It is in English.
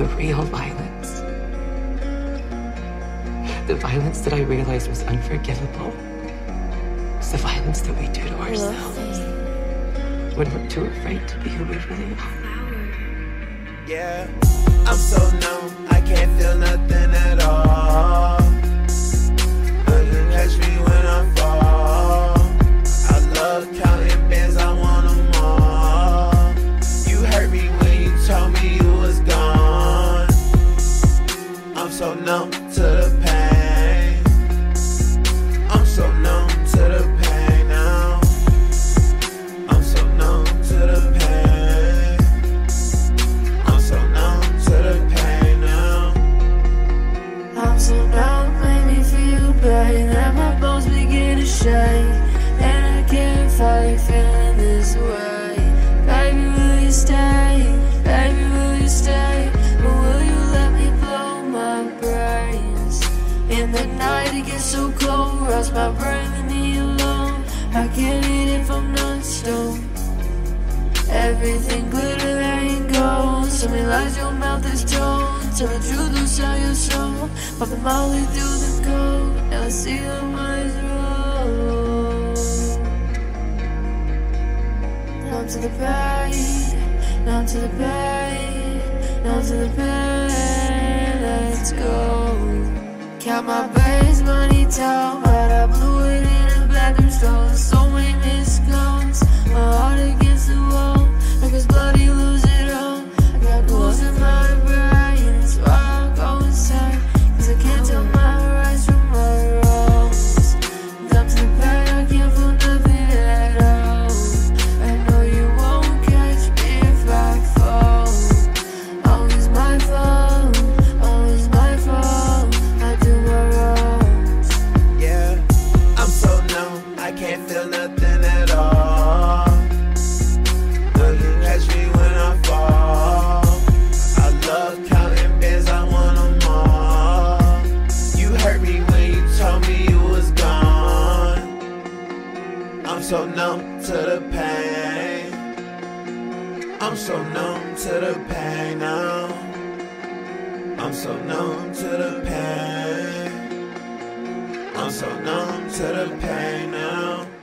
the real violence. The violence that I realized was unforgivable. It's the violence that we do to ourselves when we're too afraid to be who we really are. Yeah, I'm so numb, to the pain. I'm so numb to the pain now. I'm so numb to the pain. I'm so numb to the pain now. I'm so numb, make me feel pain That my bones begin to shake gets so cold Rust my brain, leave me alone I can't eat if I'm not stoned Everything glitter, there you go. Tell me lies, your mouth is told. Tell the truth, will sell your soul. Pop the molly through the cold. Now I see the eyes roll. Down to the pain, down to the pain, down to the pain. Let's go. Count my base money down, but I blew it in a bathroom stall. So many missed calls. Can't feel nothing at all. Look, you catch me when I fall. I love counting bands, I want them all. You hurt me when you told me you was gone. I'm so numb to the pain. I'm so numb to the pain now. I'm so numb to the pain. I'm so numb to the pain now.